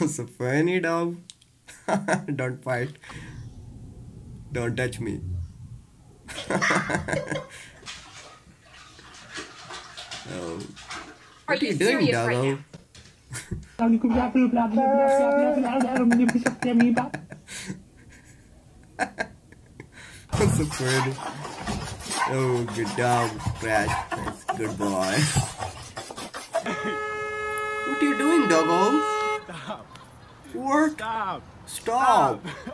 so funny dog. Don't fight. Don't touch me. oh. Are What you doing, serious right doggo? now? so funny. Oh, good dog, Crash. That's good boy. what are you doing, doggo? Stop. What? Stop. Stop.